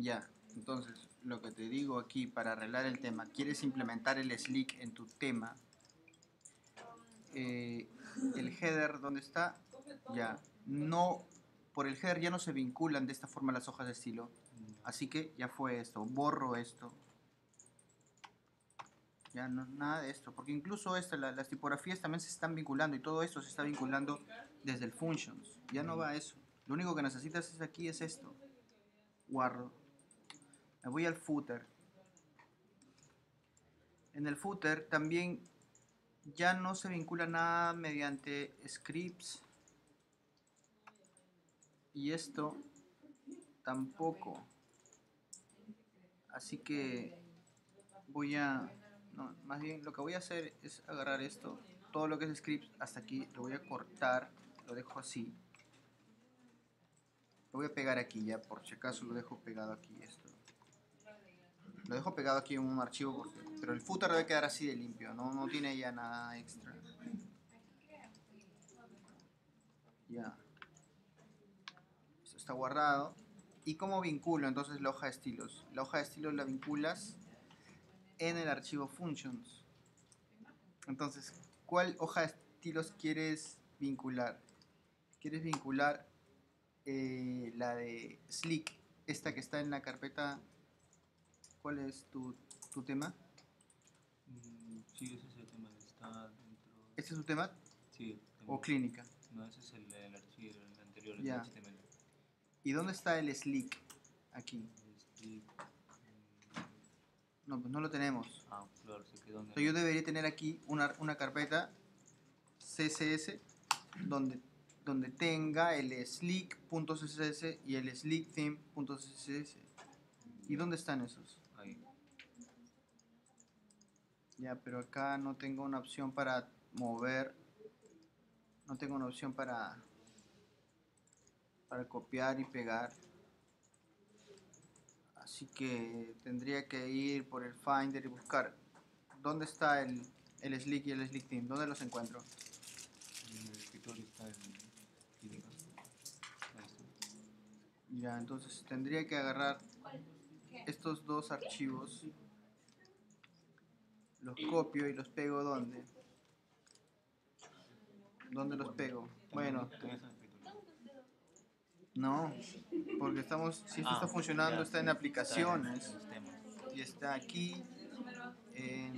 Ya, entonces lo que te digo aquí para arreglar el tema, quieres implementar el slick en tu tema, eh, el header donde está, ya, no, por el header ya no se vinculan de esta forma las hojas de estilo, así que ya fue esto, borro esto, ya no, nada de esto, porque incluso esta, la- las tipografías también se están vinculando y todo esto se está vinculando desde el functions, ya no va eso, lo único que necesitas es aquí es esto, guardo, me voy al footer. En el footer también ya no se vincula nada mediante scripts. Y esto tampoco. Así que voy a... Más bien lo que voy a hacer es agarrar esto, todo lo que es scripts hasta aquí, lo voy a cortar, lo dejo así. Lo voy a pegar aquí ya, por si acaso lo dejo pegado aquí esto. Lo dejo pegado aquí en un archivo, porque, pero el footer debe quedar así de limpio, no, no tiene ya nada extra. Ya. Esto está guardado. ¿Y cómo vinculo entonces la hoja de estilos? La hoja de estilos la vinculas en el archivo functions. Entonces, ¿cuál hoja de estilos quieres vincular? ¿Quieres vincular eh, la de Slick, esta que está en la carpeta? ¿Cuál es tu, tu tema? Mm, Sí, ese es el tema que está dentro. ¿Este es tu tema Sí, el tema. o clínica? No, ese es el, el archivo el anterior, el Ya. HTML. ¿Y dónde está el Slick? Aquí. Mm, No, pues no lo tenemos. ah, claro, se quedó en Entonces yo debería tener aquí una, una carpeta CSS donde, donde tenga el slick.css y el slicktheme.css. ¿Y dónde están esos? ahí. Ya, pero acá no tengo una opción para mover. No tengo una opción para para copiar y pegar. Así que tendría que ir por el Finder y buscar dónde está el, el Slick y el Slick Team. ¿Dónde los encuentro? En el escritorio está el. Ya, entonces tendría que agarrar estos dos archivos. Los copio y los pego ¿dónde? ¿Dónde los pego? Bueno, no, porque estamos, si esto Ah, está funcionando, está en aplicaciones y está aquí en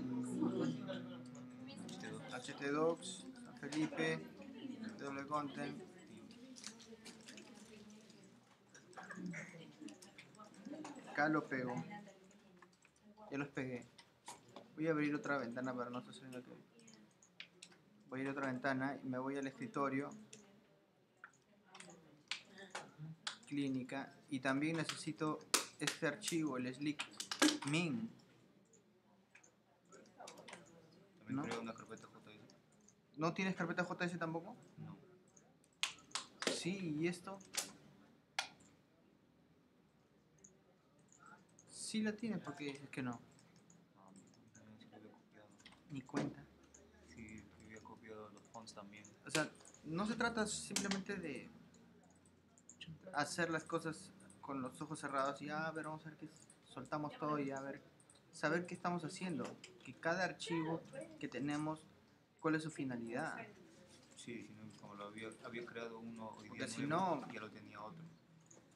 HT2. htdocs, Felipe, doble content. Acá lo pego. Ya los pegué. Voy a abrir otra ventana para no estar saliendo que. Voy a ir a otra ventana y me voy al escritorio. Clínica. Y también necesito este archivo, el slick min. También ¿No? creo una carpeta JS. ¿No tienes carpeta JS tampoco? No. Sí, ¿y esto? Sí la tienes, porque dices que. No, también se lo había copiado. Ni cuenta. Sí, había copiado los fonts también. O sea, no se trata simplemente de hacer las cosas con los ojos cerrados y "Ah, a ver, vamos a ver qué soltamos todo y a ver, saber qué estamos haciendo. Que cada archivo que tenemos, cuál es su finalidad. Sí, sino como lo había, había creado uno hoy día si no- ya lo tenía otro.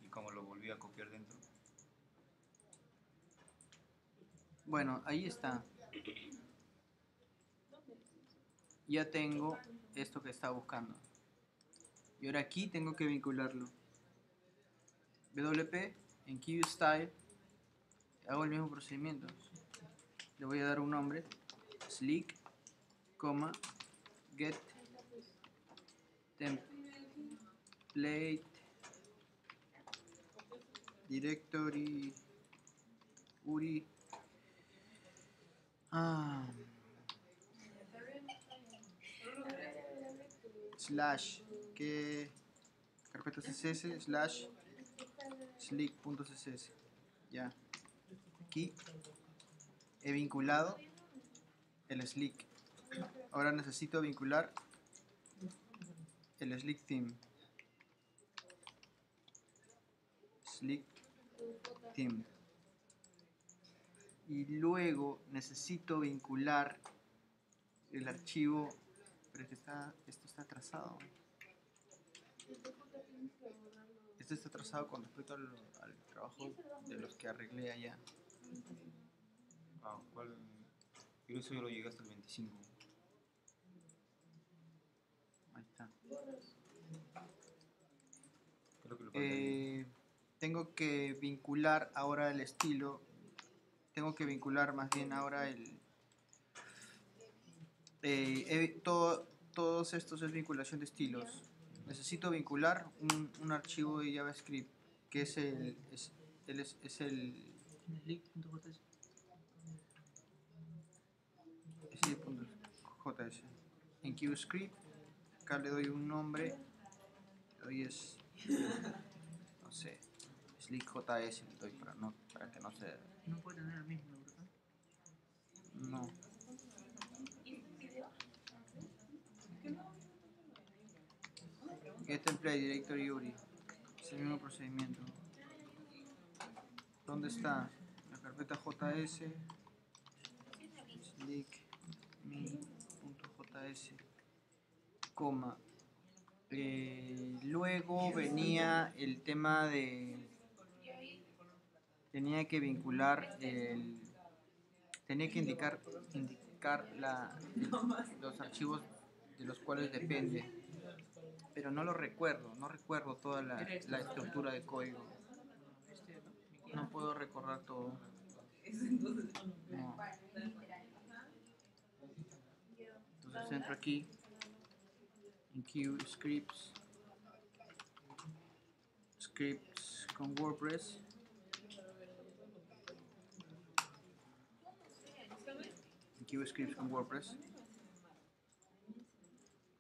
Y como lo volví a copiar dentro, Bueno, ahí está. Ya tengo esto que estaba buscando. Y ahora aquí tengo que vincularlo. WP en QStyle hago el mismo procedimiento. Le voy a dar un nombre. Slick, coma, get template directory URI Ah. Slash que carpeta css slash slick.css ya. Aquí he vinculado el slick. Ahora necesito vincular el slick theme. Slick Team. Y luego necesito vincular el archivo, pero que está, esto está atrasado. Esto está atrasado con respecto al, al trabajo de los que arreglé allá. Ah, ¿cuál? Pero eso yo lo llegué hasta el 25. Ahí está. Creo que lo. Eh, tengo que vincular ahora el estilo. Tengo que vincular más bien ahora el. Eh, todo- todos estos es vinculación de estilos. Necesito vincular un, un archivo de JavaScript que es el. Es, el- es, es el. es el punto JS. En QScript, acá le doy un nombre. Le doy es. No sé. SlickJS le doy para, no, para que no se. No puede tener el mismo, ¿verdad? No. Get template directory URI. Es el mismo procedimiento. ¿Dónde está? La carpeta JS. Slick.js. Coma. Eh, luego venía el tema de. Tenía que vincular el. Tenía que indicar, indicar la, los archivos de los cuales depende. Pero no lo recuerdo, no recuerdo toda la, la estructura de código. Este, ¿no? No puedo recordar todo. No. Entonces entro aquí en Q scripts scripts con WordPress en Q scripts con WordPress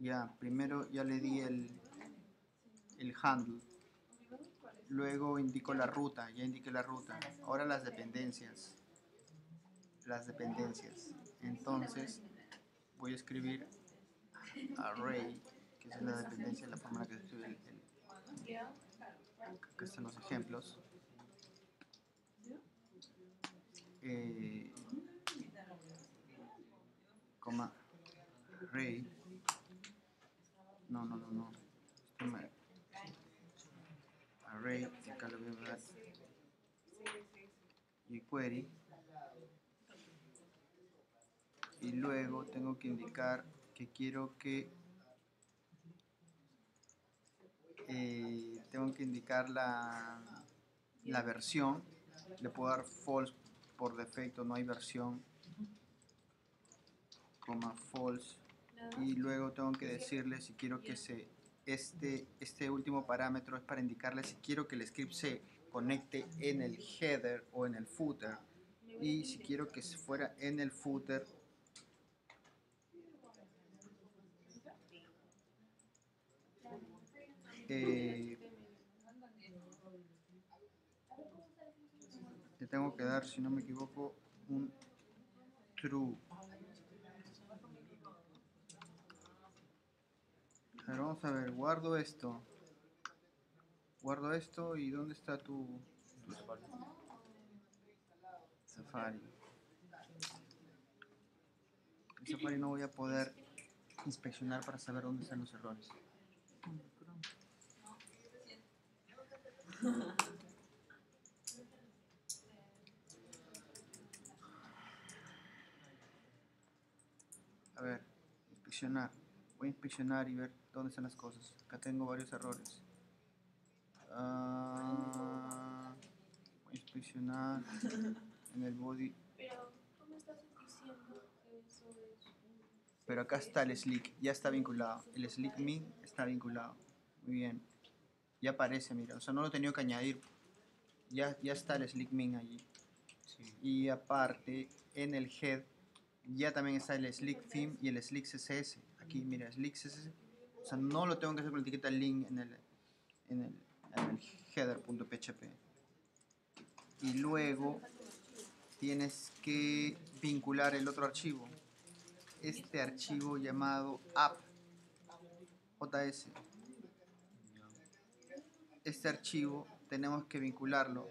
ya primero ya le di el el handle luego indico la ruta ya indiqué la ruta ahora las dependencias las dependencias entonces voy a escribir array, que es la dependencia, la forma que se escribe el, acá están los ejemplos. Eh, coma array. No, no, no, no. Array, y acá le voy a dar jQuery. y luego tengo que indicar que quiero que eh, tengo que indicar la, la versión le puedo dar false por defecto no hay versión coma false y luego tengo que decirle si quiero que se este este último parámetro es para indicarle si quiero que el script se conecte en el header o en el footer. Y si quiero que se fuera en el footer. Eh, le tengo que dar si no me equivoco un true vamos a ver guardo esto guardo esto y dónde está tu Safari en Safari no voy a poder inspeccionar para saber dónde están los errores. A ver, inspeccionar. Voy a inspeccionar y ver dónde están las cosas. Acá tengo varios errores. Ah, voy a inspeccionar en el body. Pero tú me estás diciendo que eso es. Pero acá está el slick, ya está vinculado. El slick min está vinculado. Muy bien. Ya aparece, mira. O sea, no lo he tenido que añadir. Ya, ya está el slick min allí. Sí. Y aparte, en el head ya también está el Slick Theme y el Slick CSS. Aquí, mira, Slick CSS. O sea, no lo tengo que hacer con la etiqueta link en el, en el, en el header.php. Y luego tienes que vincular el otro archivo. Este archivo llamado app.js. Ya. Este archivo tenemos que vincularlo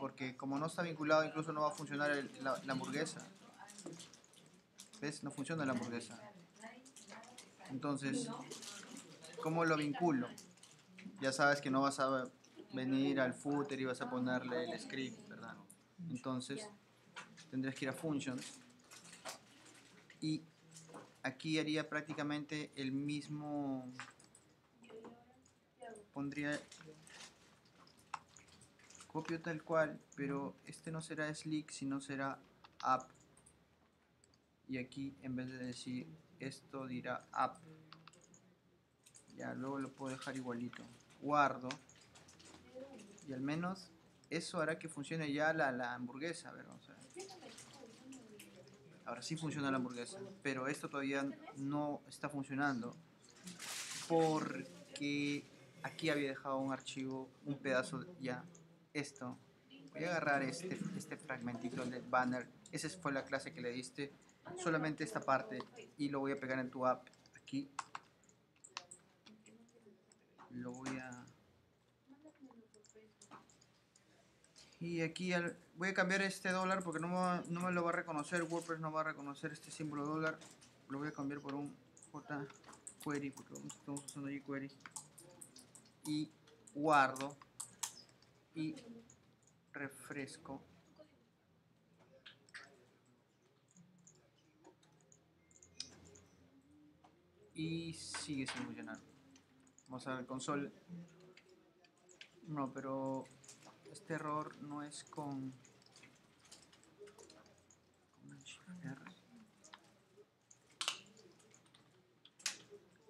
Porque como no está vinculado, incluso no va a funcionar el- la, la hamburguesa. ¿Ves? No funciona la hamburguesa. Entonces, ¿cómo lo vinculo? Ya sabes que no vas a venir al footer y vas a ponerle el script, ¿verdad? Entonces, tendrías que ir a Functions. Y aquí haría prácticamente el mismo... Pondría copio tal cual, pero este no será slick, sino será app. Y aquí en vez de decir esto dirá app. Ya, luego lo puedo dejar igualito. Guardo. Y al menos eso hará que funcione ya la, la hamburguesa. A ver. Ahora sí funciona la hamburguesa, pero esto todavía no está funcionando porque aquí había dejado un archivo, un pedazo ya, esto. Voy a agarrar este, este fragmentito del banner, esa fue la clase que le diste, solamente esta parte y lo voy a pegar en tu app aquí. Lo voy a... Y aquí al- voy a cambiar este dólar porque no me, no me lo va a reconocer, WordPress no va a reconocer este símbolo dólar. Lo voy a cambiar por un jQuery porque estamos usando jQuery. Y guardo y refresco. Y sigue sin funcionar. Vamos a ver console. No, pero este error no es con.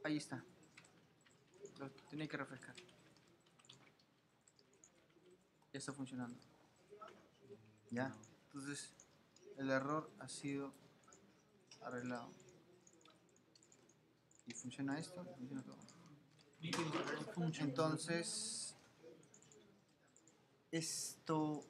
Ahí está. Lo tiene que refrescar. Ya está funcionando. Ya. Entonces, el error ha sido arreglado. Y funciona esto, funciona todo. Entonces, esto